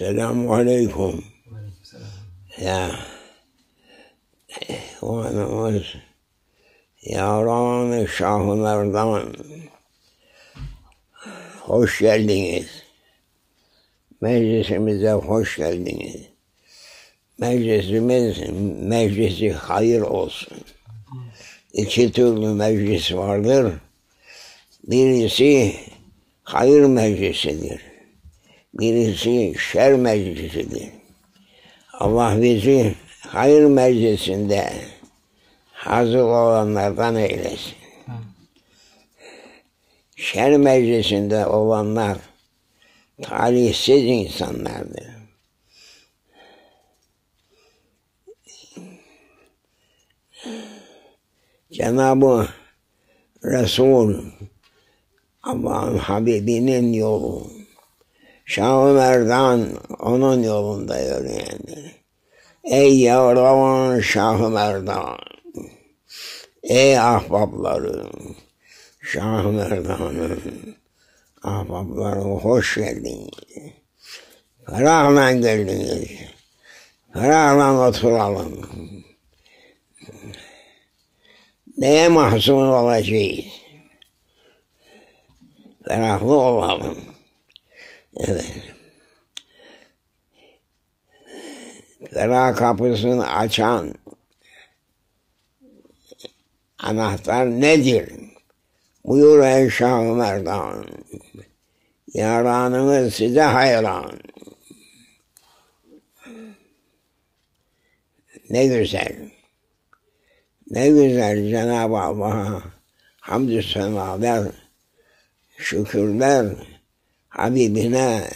Selamun Aleyküm. Ya. Hanımız Yavrumun şahılardan hoş geldiniz. Meclisimize hoş geldiniz. Meclisimiz meclisi hayır olsun. İki türlü meclis vardır. Birisi hayır meclisidir. Birisi şer meclisidir. Allah bizi hayır meclisinde hazır olanlardan eylesin. Şer meclisinde olanlar talihsiz insanlardır. Cenab-ı Resul Allah'ın Habibinin yolu Şah-ı Merdan onun yolunda yürüyendir. Ey yavrum Şah-ı Merdan Ey ahbaplarım Şah-ı Merdan'ın ahbapları hoş geldiniz. Ferahla geldiniz. Ferahla oturalım. Neye mahzun olacağız? Ferahlı olalım. Evet. Ferah kapısını açan anahtar nedir? Buyur ey Şah-ı Merdan. Yaranınız size hayran. Ne güzel. Ne güzel Cenab-ı Allah'a hamdü senalar, şükürler, Habibine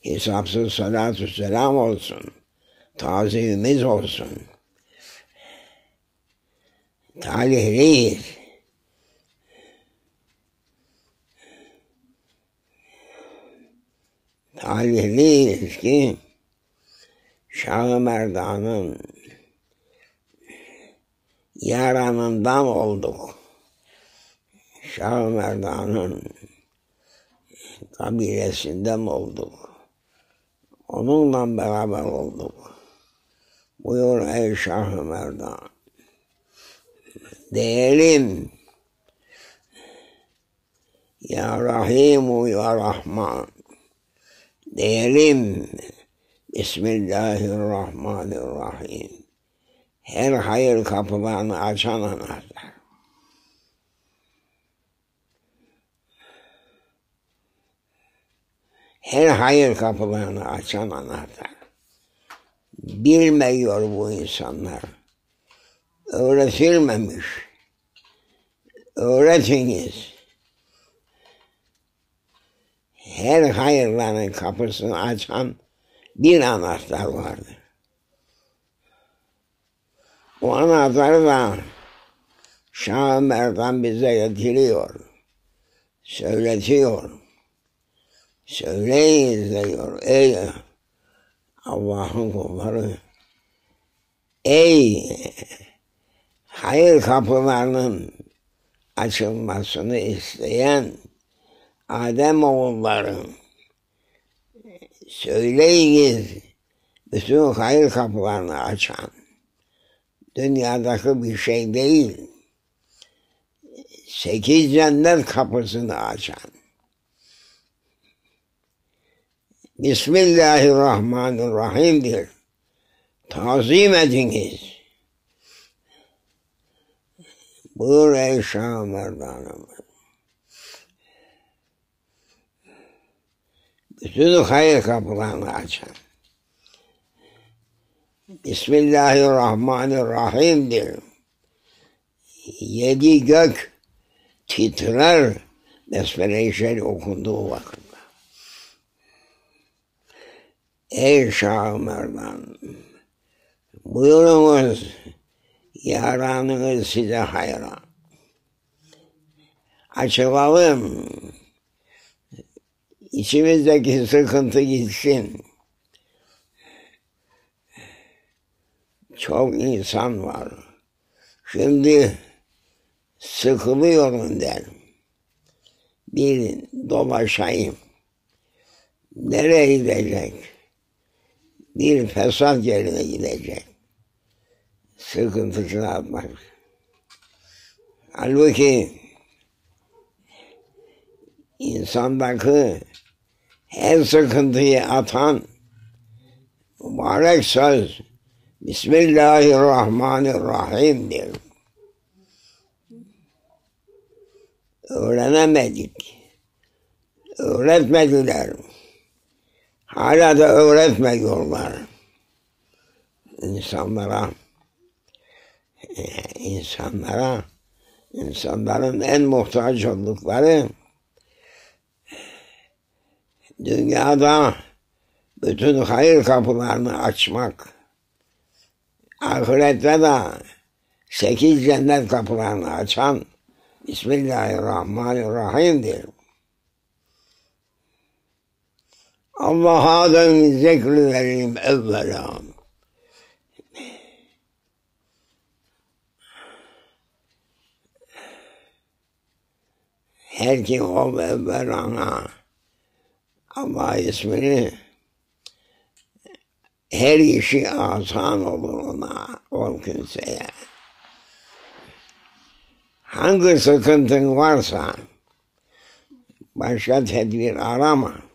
hesapsız salatü selam olsun. Tazimimiz olsun. Talihliyiz. Talihliyiz ki Şah-ı Merdan'ın yaranından olduk. Şah-ı Merdan'ın kabilesinden olduk. Onunla beraber olduk. Buyur ey Şah-ı Merdan. Diyelim Ya Rahimu Ya Rahman. Diyelim Bismillahirrahmanirrahim. Her hayır kapılarını açan anahtar. Her hayır kapılarını açan anahtar. Bilmiyor bu insanlar. Öğretilmemiş. Öğretiniz. Her hayırların kapısını açan bir anahtar vardır. O anahtarı da Şah Merdan bize getiriyor. Söyletiyor söyleyin diyor. Ey Allah'ın kulları ey hayır kapılarının açılmasını isteyen Adem oğulların söyleyiniz bütün hayır kapılarını açan dünyadaki bir şey değil sekiz cennet kapısını açan Bismillahirrahmanirrahim'dir. Tazim ediniz. Buyur ey Şah Merdan'ım. Bütün hayır kapılarını açan. Bismillahirrahmanirrahim'dir. Yedi gök titrer Besmele-i okunduğu vakit. Ey Şah Merdan, buyurunuz yaranınız size hayra. Açılalım, içimizdeki sıkıntı gitsin. Çok insan var. Şimdi sıkılıyorum derim. Bir dolaşayım. Nereye gidecek? Bir fesat yerine gidecek. Sıkıntısını atmak. Halbuki insandaki her sıkıntıyı atan mübarek söz Bismillahirrahmanirrahim'dir. Öğrenemedik. Öğretmediler. Hala da öğretmiyorlar. İnsanlara insanlara insanların en muhtaç oldukları dünyada bütün hayır kapılarını açmak ahirette de sekiz cennet kapılarını açan Bismillahirrahmanirrahim'dir. Allah'a zikri vereyim evvela. Her kim o evvelana Allah ismini her işi asan olur ona, o kimseye. Hangi sıkıntın varsa başka tedbir arama.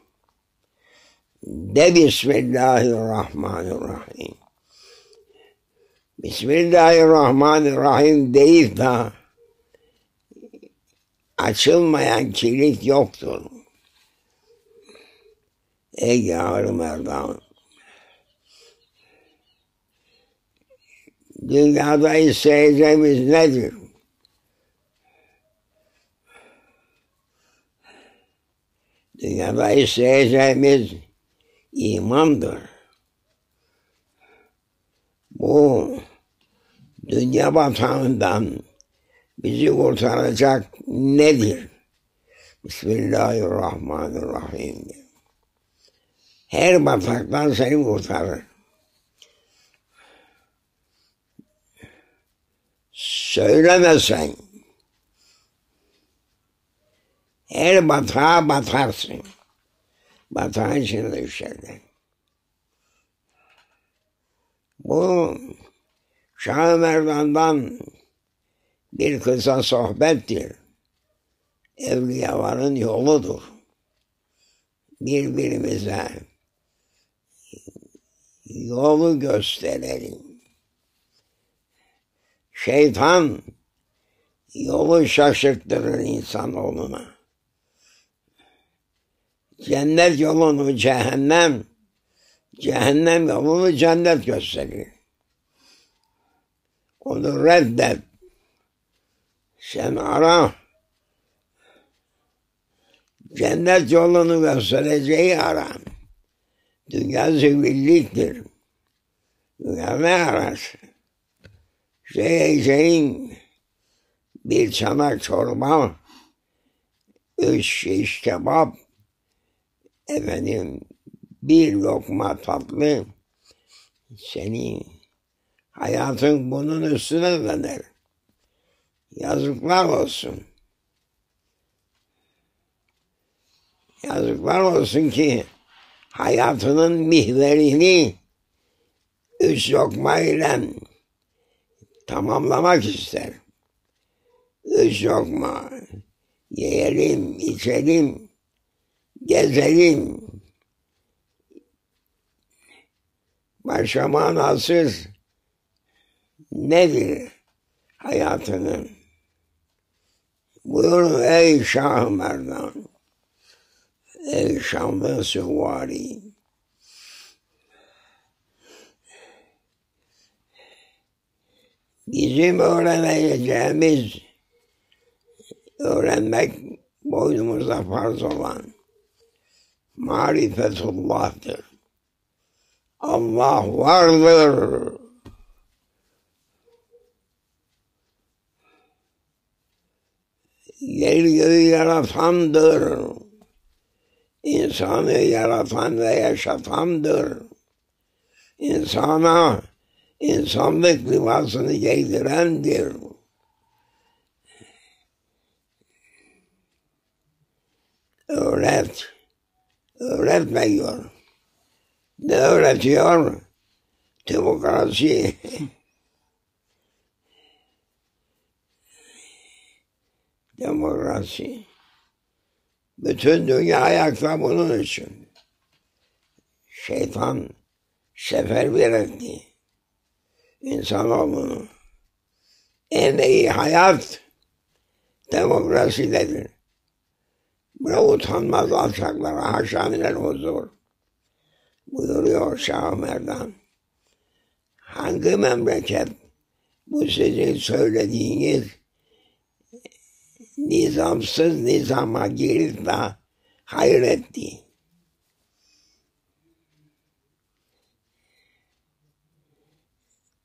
De Bismillahirrahmanirrahim. Bismillahirrahmanirrahim deyip de açılmayan kilit yoktur. Ey yavru merdan. Dünyada isteyeceğimiz nedir? Dünyada isteyeceğimiz imandır. Bu dünya batağından bizi kurtaracak nedir? Bismillahirrahmanirrahim. Her bataktan seni kurtarır. Söylemesen her batağa batarsın. Batağın içine düşerdin. Bu Şah Merdan'dan bir kısa sohbettir. Evliyaların yoludur. Birbirimize yolu gösterelim. Şeytan yolu şaşırttırır insanoğluna. Cennet yolunu cehennem, cehennem yolunu cennet gösterir. Onu reddet. Sen ara. Cennet yolunu göstereceği ara. Dünya zibilliktir. Dünya ne arar? Şey, şeyin bir çanak çorba, üç şiş kebap, efendim bir lokma tatlı, senin hayatın bunun üstüne döner. Yazıklar olsun. Yazıklar olsun ki hayatının mihverini üç lokmayla tamamlamak ister. Üç lokma yiyelim, içelim, gezelim. Başka manasız nedir hayatının? Buyurun ey Şah Merdan, ey şanlı süvari. Bizim öğreneceğimiz, öğrenmek boynumuza farz olan marifetullah'tır. Allah vardır. Yer yaratandır. İnsanı yaratan ve yaşatandır. İnsana insanlık libasını giydirendir. Öğret, öğretmiyor. Ne öğretiyor? Demokrasi. Demokrasi. Bütün dünya ayakta bunun için. Şeytan seferber etti insanoğlunu. En iyi hayat demokrasidedir. Buna utanmaz alçaklara haşa minel huzur. Buyuruyor Şah Merdan. Hangi memleket bu sizin söylediğiniz nizamsız nizama girip de hayretti.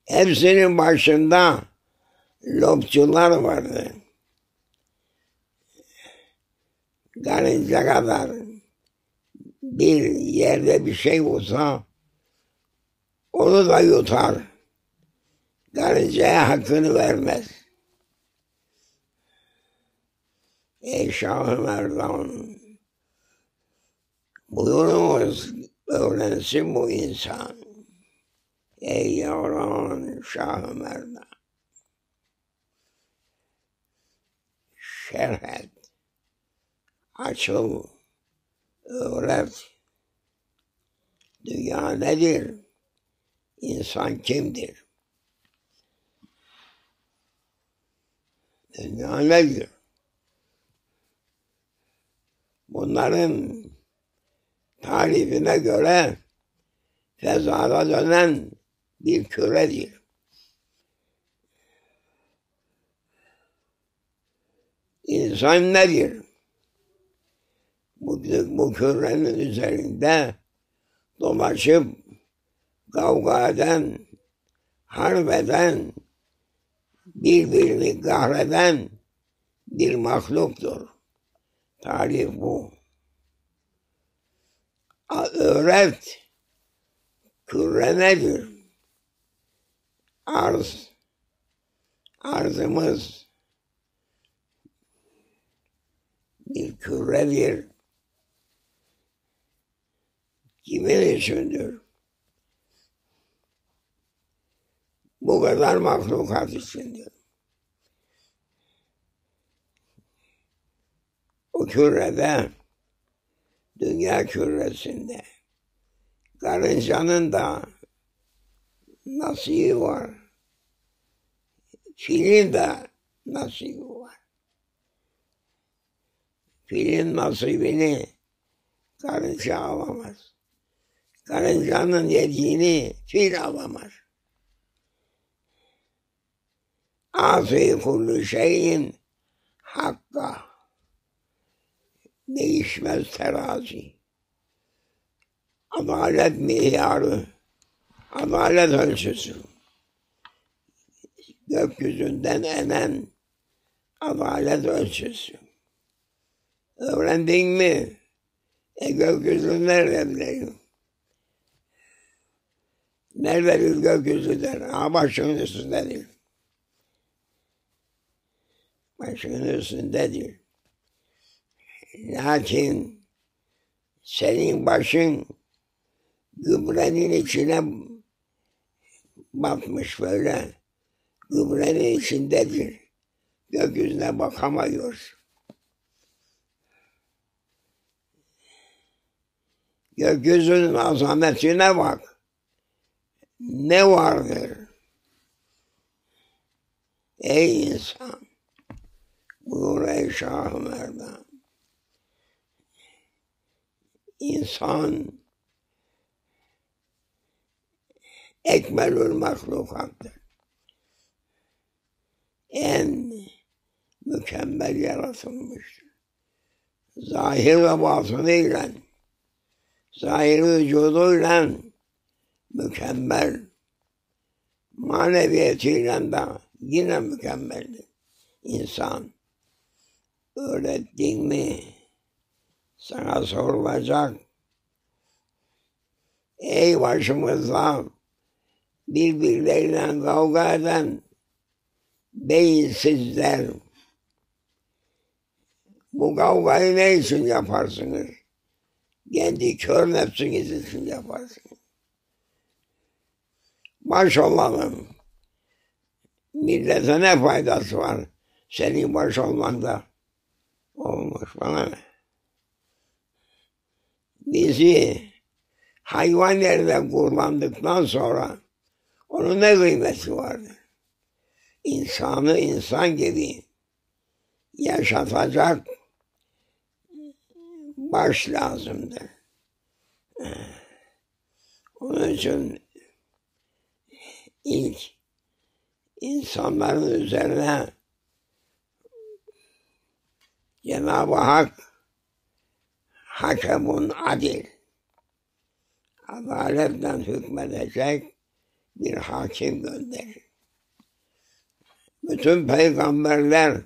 Hepsinin başında lobçular vardı. Karınca kadar bir yerde bir şey olsa onu da yutar. Karıncaya hakkını vermez. Ey Şah-ı Merdan, buyurunuz öğrensin bu insan. Ey yavran Şah-ı Merdan. Şerh et, açıl, öğret. Dünya nedir? İnsan kimdir? Dünya nedir? Bunların tarifine göre fezada dönen bir küredir. İnsan nedir? Bu, bu kürenin üzerinde dolaşıp kavga eden, harp eden, birbirini kahreden bir mahluktur. Tarih bu. Öğret, küre nedir? Arz, arzımız bir küredir. Kimin içindir? Bu kadar mahlukat içindir. O kürede, dünya küresinde, karıncanın da nasibi var. Filin de nasibi var. Filin nasibini karınca alamaz. Karıncanın yediğini fil alamaz. Afi kullu şeyin hakka. Değişmez terazi. Adalet miyarı. Adalet ölçüsü. Gökyüzünden enen adalet ölçüsü. Öğrendin mi? E gökyüzü nerede bileyim? Nerededir gökyüzüden? Ha başının üstündedir. Başının üstündedir. Lakin senin başın gübrenin içine batmış böyle. Gübrenin içindedir. Gökyüzüne bakamıyorsun. Gökyüzünün azametine bak. Ne vardır? Ey insan! Buyur ey Şah-ı Merdan. İnsan ekmelül mahlukattır. En mükemmel yaratılmıştır. Zahir ve batınıyla, zahir vücuduyla mükemmel, maneviyetiyle de yine mükemmeldir. İnsan öğrettin mi sana sorulacak. Ey başımızda birbirleriyle kavga eden beyinsizler. Bu kavgayı ne için yaparsınız? Kendi kör nefsiniz için yaparsınız. Baş olalım. Millete ne faydası var? Senin baş olmanda olmuş bana ne? Bizi hayvan yerine kullandıktan sonra onun ne kıymeti vardır? İnsanı insan gibi yaşatacak baş lazımdır. Onun için ilk insanların üzerine Cenab-ı Hak hakemun adil adaletle hükmedecek bir hakim gönderir. Bütün peygamberler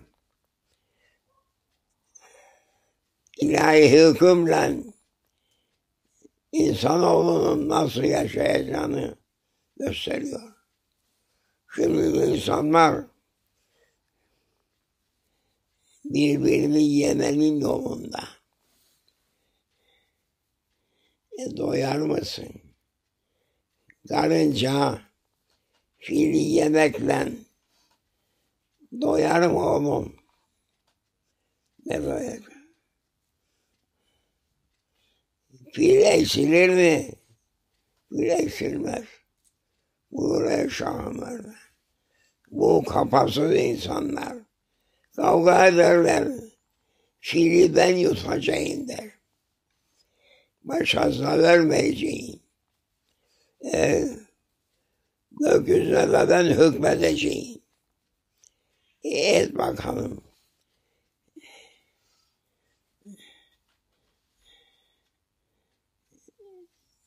ilahi hükümle insanoğlunun nasıl yaşayacağını gösteriyor. Şimdi insanlar birbirini yemenin yolunda. E, doyar mısın? Karınca fili yemekle doyar mı oğlum? Ne doyacak? Fil eksilir mi? Fil eksilmez. Buyur Şahı Bu kafasız insanlar kavga ederler. Fili ben yutacağım der. Başkasına vermeyeceğim. E, gökyüzüne de ben hükmedeceğim. E, et bakalım.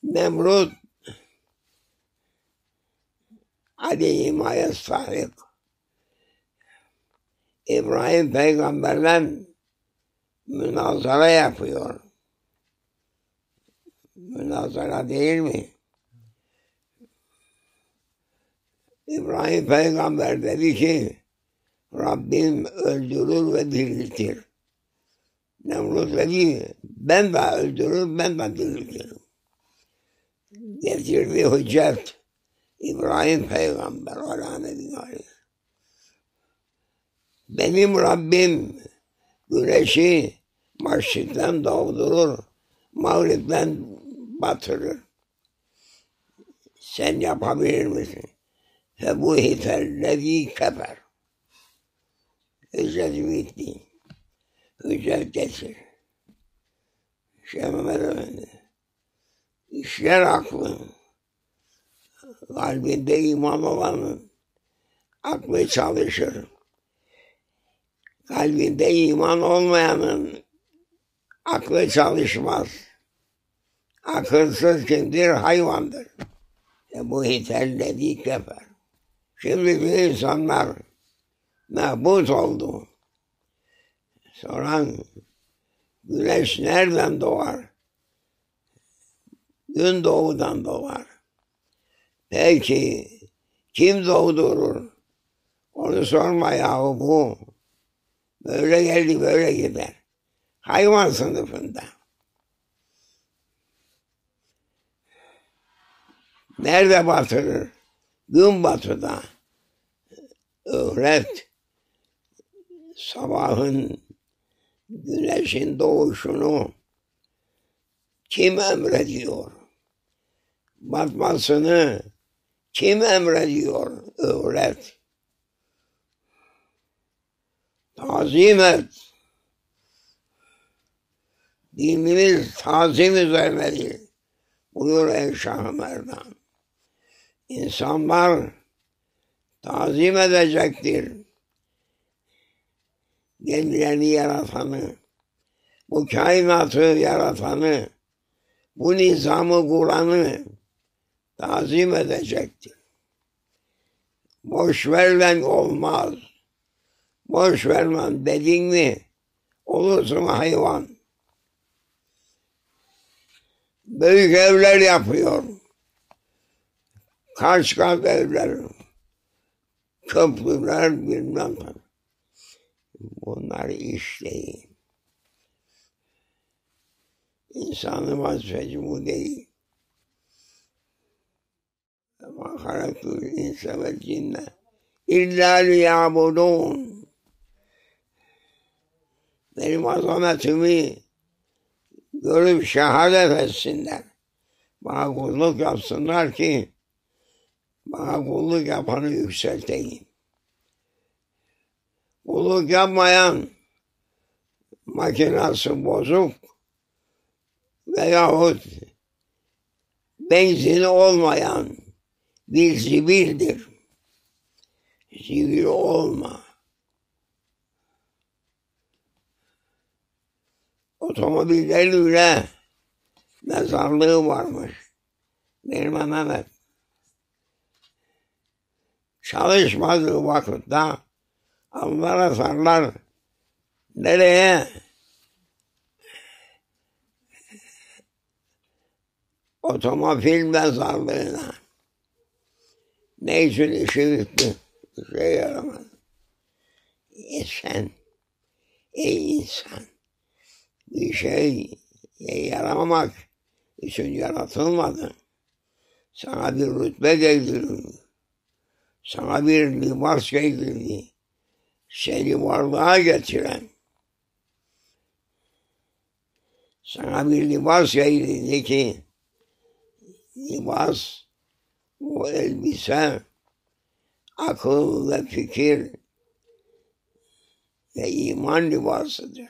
Nemrut aleyhimaya sahip. İbrahim peygamberle münazara yapıyor. Münazara değil mi? İbrahim peygamber dedi ki Rabbim öldürür ve diriltir. Nemrut dedi ben de öldürür ben de diriltirim. Getirdi hüccet İbrahim peygamber ala nebine Benim Rabbim güneşi maşrikten doğdurur, mağripten batırır. Sen yapabilir misin? Ve bu hitellezi kefer. Hüccet bitti. Hüccet getir. Şeyh Mehmet Efendi. İşler aklı. Kalbinde iman olanın aklı çalışır. Kalbinde iman olmayanın aklı çalışmaz. Akılsız kimdir? Hayvandır. E bu hitelledi kefer. Şimdi bu insanlar mehbus oldu. Soran güneş nereden doğar? Gün doğudan doğar. Peki kim doğdurur? Onu sorma yahu bu. Böyle geldi böyle gider. Hayvan sınıfında. Nerede batırır? Gün batıda. Öğret. Sabahın güneşin doğuşunu kim emrediyor? Batmasını kim emrediyor? Öğret. Tazim et. Dinimiz tazim üzerinedir. Buyur ey Şah-ı Merdan. İnsanlar tazim edecektir. Kendilerini yaratanı, bu kainatı yaratanı, bu nizamı kuranı tazim edecektir. Boş vermen olmaz. Boş vermem dedin mi olursun hayvan. Büyük evler yapıyor. Kaç kat evler, köprüler bilmem. Bunlar iş değil. İnsanın vazifesi bu değil. Ma halaktul insa vel cinne illa liyabudun. Benim azametimi görüp şehadet etsinler. Bana kulluk yapsınlar ki bana kulluk yapanı yükselteyim. Kulluk yapmayan makinası bozuk veyahut benzini olmayan bir zibildir. Zibil olma. Otomobilleriyle mezarlığı varmış. Benim Mehmet. Çalışmadığı vakitte Allah sarlar nereye? Otomobil mezarlığına. İçin işi bitti? Şey yaramadı. E sen, ey insan, bir şey yaramamak için yaratılmadın. Sana bir rütbe getirildi. Sana bir libas getirildi. Seni varlığa getiren. Sana bir libas getirildi ki libas, o elbise, akıl ve fikir ve iman libasıdır.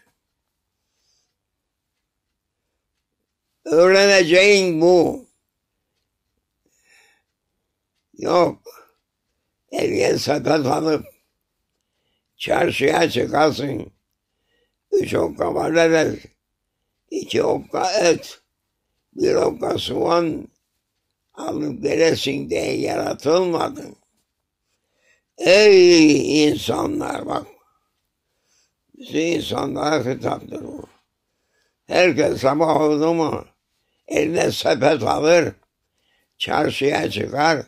Öğreneceğin bu. Yok. Eline sepet alıp çarşıya çıkarsın. Üç okka patates, iki okka et, bir okka soğan alıp veresin diye yaratılmadın. Ey insanlar bak. Bizi insanlara hitaptır bu. Herkes sabah oldu mu eline sepet alır, çarşıya çıkar.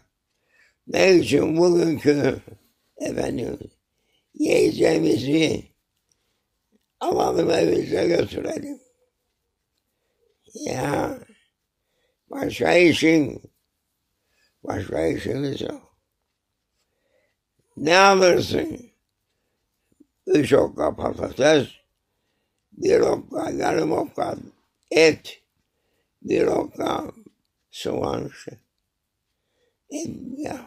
Ne için bugünkü efendim yiyeceğimizi alalım evimize götürelim. Ya başka işin başka işiniz yok. Ne alırsın? Üç okka patates, bir okka, yarım okka et, bir okka soğan. E, ya,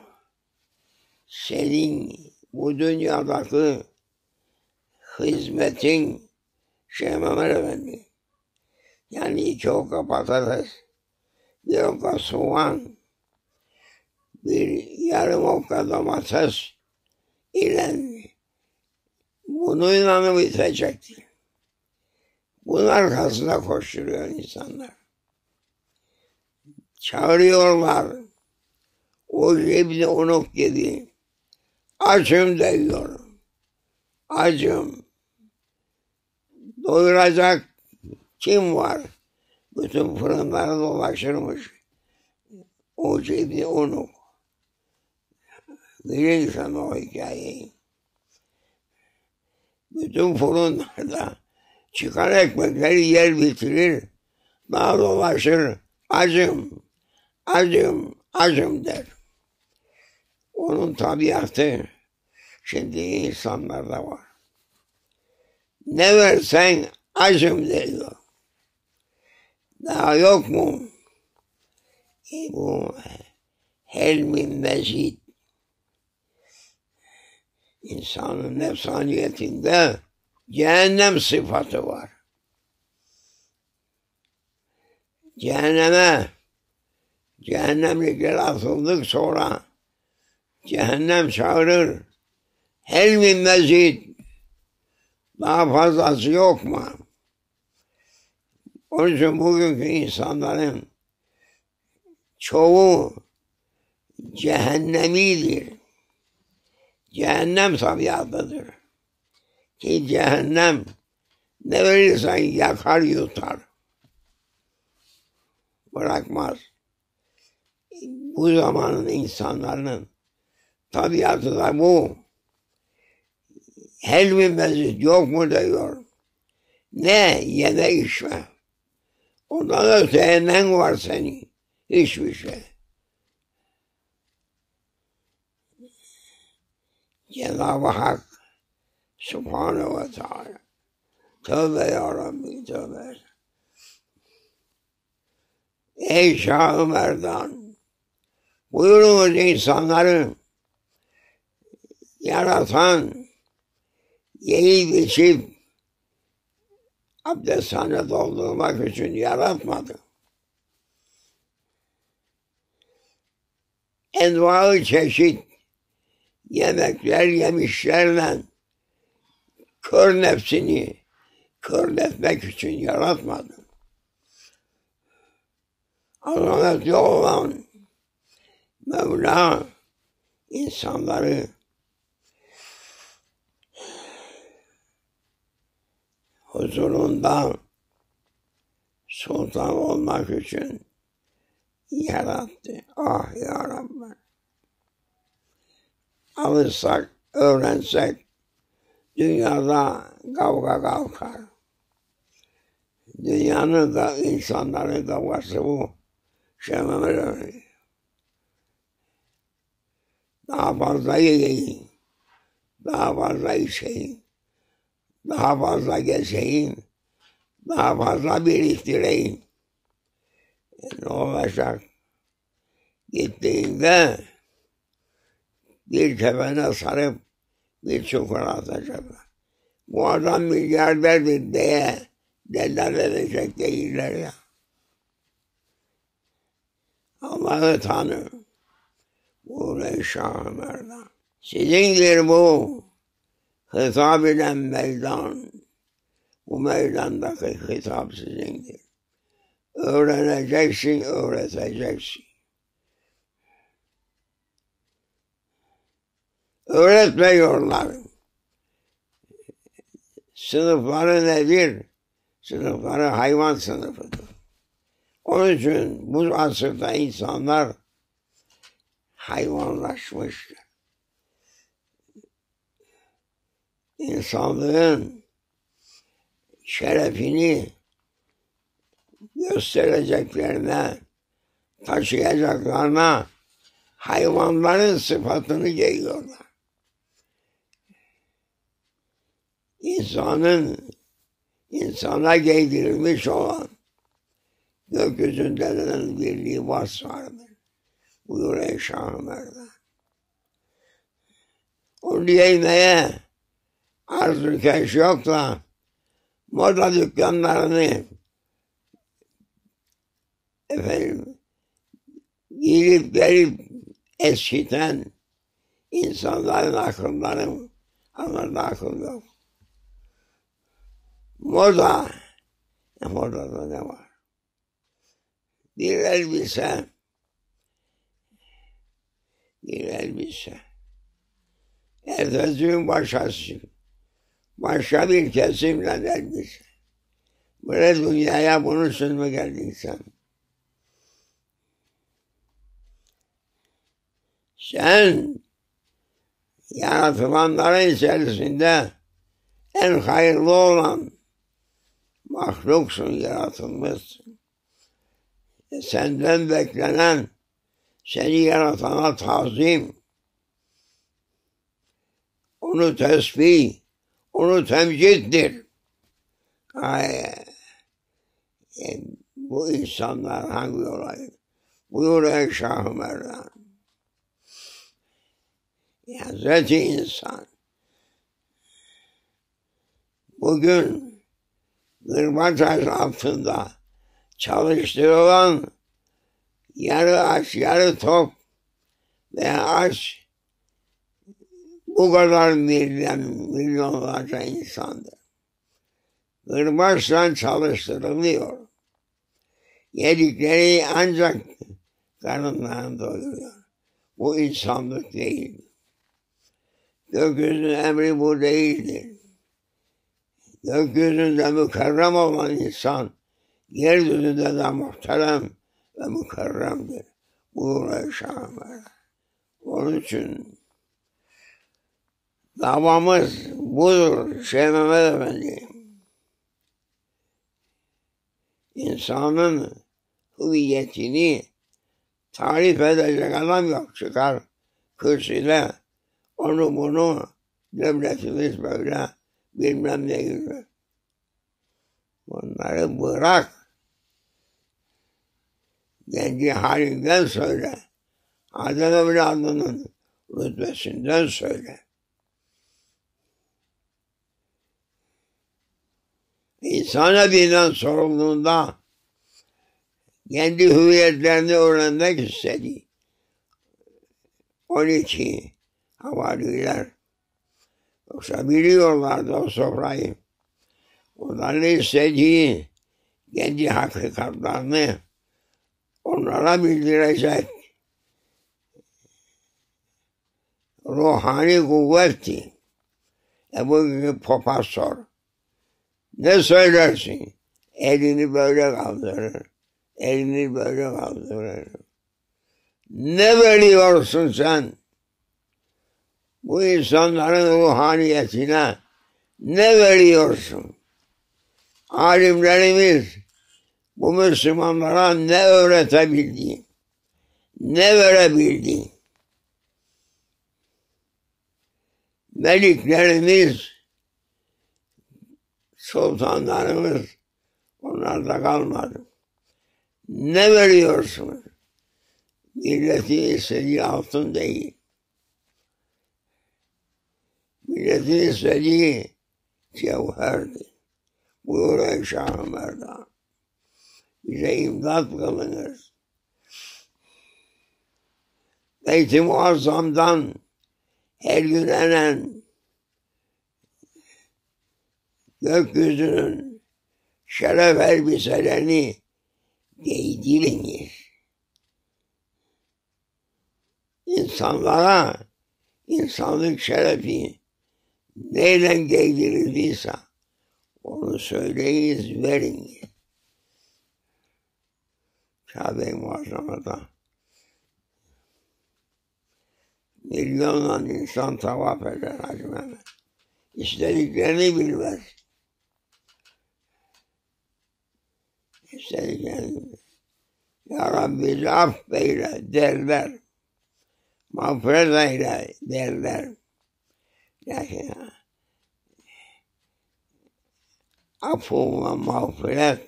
senin bu dünyadaki hizmetin Şeyh Mehmet Efendi, yani iki okka patates, bir okka soğan, bir yarım okka domates ile bununla mı bitecekti? Bunun arkasında koşturuyor insanlar. Çağırıyorlar. O cebine unuk gibi. Açım diyor. Acım. Doyuracak kim var? Bütün fırınları dolaşırmış. O cebine unuk. Bilin sana o hikayeyi. Bütün fırınlarda çıkan ekmekleri yer bitirir. Daha dolaşır. Acım, acım, acım der. Onun tabiatı şimdi insanlarda var. Ne versen acım diyor. Daha yok mu? E bu helmin mezid insanın nefsaniyetinde cehennem sıfatı var. Cehenneme cehennemlikler atıldık sonra cehennem çağırır. Hel min mezid daha fazlası yok mu? Onun için bugünkü insanların çoğu cehennemidir. Cehennem tabiatıdır. Ki cehennem ne verirsen yakar yutar. Bırakmaz. Bu zamanın insanların tabiatı da bu. Helmi mezit yok mu diyor. Ne yeme içme. Ondan öteye ne var senin? Hiçbir şey. Cenab-ı Hak Subhanahu ve Teala Tövbe ya Rabbi tövbe. Ey Şah-ı Merdan buyurunuz insanları yaratan yiyip içip abdesthane doldurmak için yaratmadı. Envai çeşit yemekler yemişlerle kör nefsini kör etmek için yaratmadı. Azametli olan Mevla insanları huzurunda sultan olmak için yarattı. Ah ya Rabbi. Alırsak, öğrensek dünyada kavga kalkar. Dünyanın da insanların kavgası bu. Şememeli. Daha fazla yiyeyim. Daha fazla içeyim daha fazla gezeyim, daha fazla biriktireyim. E ne olacak? Gittiğinde bir kefene sarıp bir çukura atacaklar. Bu adam milyarderdir diye deller edecek değiller ya. Allah'ı tanı. Bu Reşah Merdan. Sizindir bu hitap eden meydan, bu meydandaki hitap sizindir. Öğreneceksin, öğreteceksin. Öğretmiyorlar. Sınıfları nedir? Sınıfları hayvan sınıfıdır. Onun için bu asırda insanlar hayvanlaşmıştır. insanlığın şerefini göstereceklerine, taşıyacaklarına hayvanların sıfatını giyiyorlar. İnsanın insana giydirilmiş olan gökyüzünde denen bir libas vardır. Buyur ey Şah-ı Merdan. Onu giymeye arzu keş yok da moda dükkanlarını efendim girip gelip eskiten insanların akılları onlarda akıl yok. Moda, e, modada ne var? Bir elbise, bir elbise. Ertesi başkası başka bir kesimle gelmiş. Böyle dünyaya bunu sunma geldin sen. Sen yaratılanların içerisinde en hayırlı olan mahluksun, yaratılmışsın. E senden beklenen seni yaratana tazim, onu tesbih, onu temcittir. Ay, e, bu insanlar hangi olay? Buyur ey Şah-ı Merdan. Hazreti insan bugün kırbaç altında çalıştırılan yarı aç, yarı top veya aç bu kadar milyon, milyonlarca insandır. Kırbaçla çalıştırılıyor. Yedikleri ancak karınlarını doyuruyor. Bu insanlık değil. Gökyüzünün emri bu değildir. Gökyüzünde mükerrem olan insan, yeryüzünde de muhterem ve mükerremdir. Buyur Şahmer. Onun için Davamız budur Şeyh Mehmet Efendi. İnsanın hüviyetini tarif edecek adam yok çıkar kürsüde Onu bunu devletimiz böyle bilmem ne gibi. Bunları bırak. Kendi halinden söyle. Adem evladının rütbesinden söyle. İnsan Nebi'den sorulduğunda kendi hüviyetlerini öğrenmek istedi. 12 havariler. Yoksa biliyorlardı o sofrayı. Onların istediği kendi hakikatlerini onlara bildirecek ruhani kuvvetti. Ebu gibi popasör. Ne söylersin? Elini böyle kaldırır. Elini böyle kaldırır. Ne veriyorsun sen? Bu insanların ruhaniyetine ne veriyorsun? Alimlerimiz bu Müslümanlara ne öğretebildi? Ne verebildi? Meliklerimiz, sultanlarımız onlarda kalmadı. Ne veriyorsunuz? Milleti istediği altın değil. Milletin istediği cevherdi. Buyuruyor Şah-ı Merdan. Bize imdat kılınır. Beyt-i Muazzam'dan her gün enen gökyüzünün şeref elbiselerini giydiriniz. İnsanlara insanlık şerefi neyle giydirildiyse onu söyleyiz, verin. Kabe-i Muazzama'da milyonla insan tavaf eder Hacı Mehmet. İstediklerini bilmez. İstediklerini bilmez. Ya Rabbi affeyle derler. Mağfiret eyle derler. Lakin affu ve mağfiret.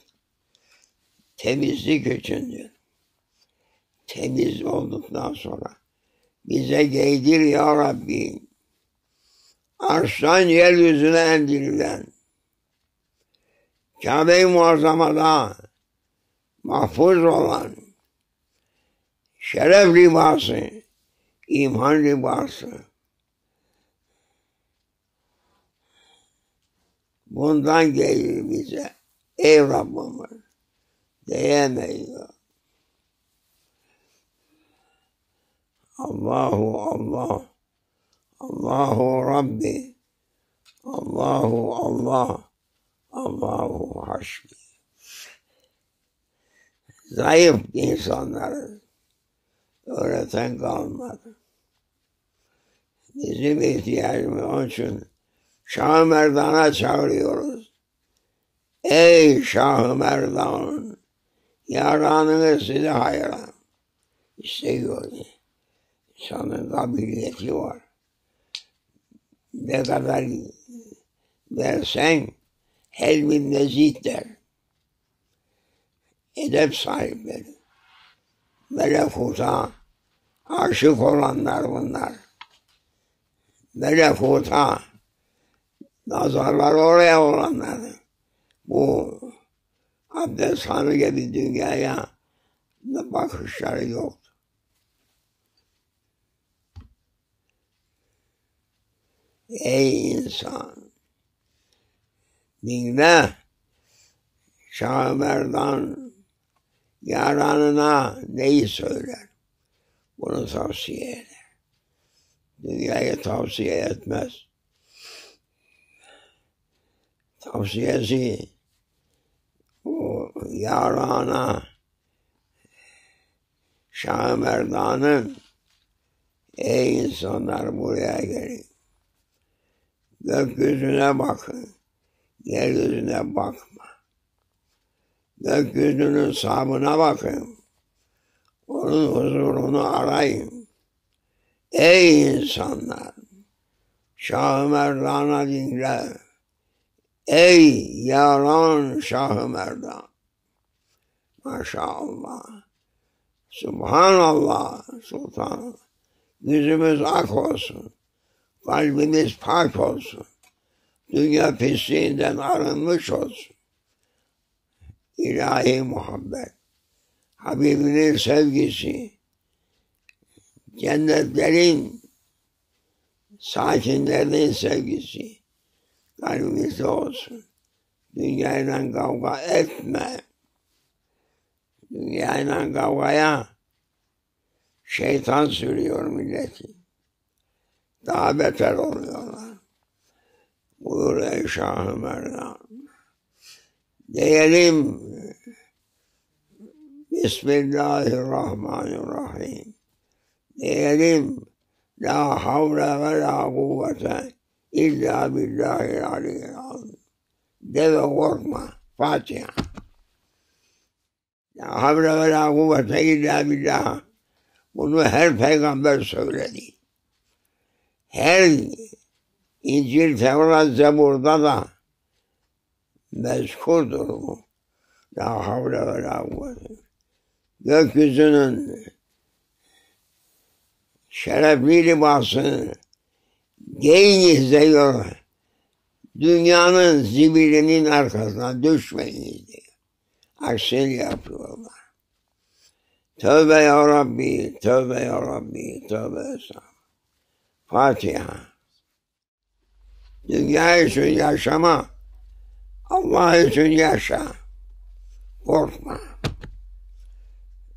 Temizlik içindir. Temiz olduktan sonra. Bize giydir ya Rabbi. Arştan yeryüzüne indirilen Kabe-i Muazzama'da mahfuz olan. Şeref libası, iman libası, bundan gelir bize. Ey Rabbimiz diyemeyiz. Allahu Allah. Allahu Rabbi. Allahu Allah. Allahu Haşbi. Zayıf insanları öğreten kalmadı. Bizim ihtiyacımız onun için Şah-ı Merdan'a çağırıyoruz. Ey Şah-ı Merdan, yaranını size hayran. İstiyor. İnsanın kabiliyeti var. Ne kadar versen helmin nezih der. Edep sahipleri. Melekuta aşık olanlar bunlar. Melekuta nazarlar oraya olanlar. Bu abdesthanı gibi dünyaya bakışları yok. Ey insan! Dinle! Şah Merdan yaranına neyi söyler? Bunu tavsiye eder. Dünyayı tavsiye etmez. Tavsiyesi o yarana Şah Merdan'ın ey insanlar buraya gelin. Gökyüzüne bakın. Yeryüzüne bakma. Gökyüzünün sabına bakın. Onun huzurunu arayın. Ey insanlar! Şah-ı Merdan'a dinle. Ey yaran Şah-ı Merdan. Maşallah. Subhanallah. Sultanallah. Yüzümüz ak olsun. Kalbimiz pak olsun. Dünya pisliğinden arınmış olsun. İlahi muhabbet. Habibinin sevgisi. Cennetlerin sakinlerinin sevgisi kalbimizde olsun. Dünyayla kavga etme. Dünyayla kavgaya şeytan sürüyor milleti. Daha beter oluyorlar. Buyur ey Şah-ı Merdan. Diyelim Bismillahirrahmanirrahim. Diyelim La havle ve la kuvvete illa billahil aliyyil azim. Deve korkma. Fatiha. La havle ve la kuvvete illa billah. Bunu her peygamber söyledi. Her İncil, Tevrat, Zebur'da da mezkurdur bu. La havle ve la kuvvete. Gökyüzünün şerefli libasını giyiniz diyor. Dünyanın zibilinin arkasına düşmeyiniz diyor. Aksini yapıyorlar. Tövbe ya Rabbi, tövbe ya Rabbi, tövbe estağfurullah. Fatiha. Dünya için yaşama, Allah için yaşa. Korkma.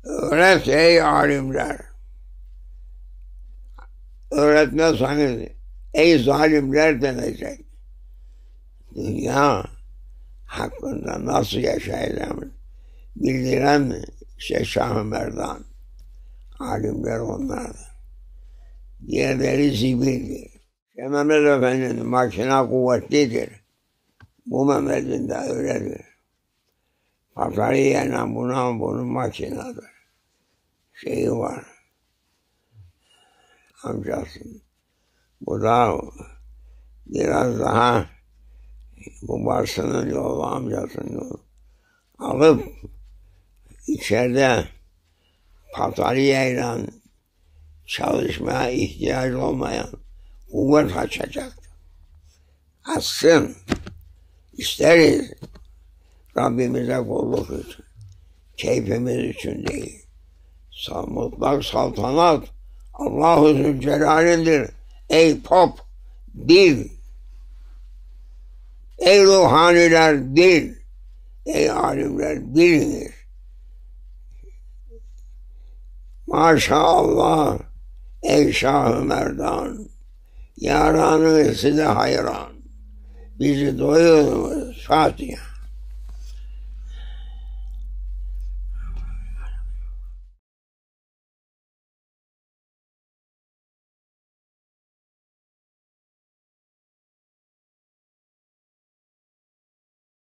Öğret ey alimler öğretmezseniz ey zalimler denecek. Dünya hakkında nasıl yaşayacağımız bildiren işte Şah-ı Merdan. Alimler onlar. Diğerleri zibildir. İşte Mehmet Efendi'nin makine kuvvetlidir. Bu Mehmet'in de öyledir. Patariyeyle buna bunun makinedir. Şeyi var amcası. Bu da biraz daha babasının yolu, amcasının yolu alıp içeride patariyayla çalışmaya ihtiyaç olmayan kuvvet açacaktı. Açsın. İsteriz. Rabbimize kulluk için. Keyfimiz için değil. Mutlak saltanat Allahu Zülcelal'indir. Ey pop bil. Ey ruhaniler bil. Ey alimler biliniz. Maşallah ey Şah-ı Merdan. Yaranı size hayran. Bizi doyurunuz Fatiha.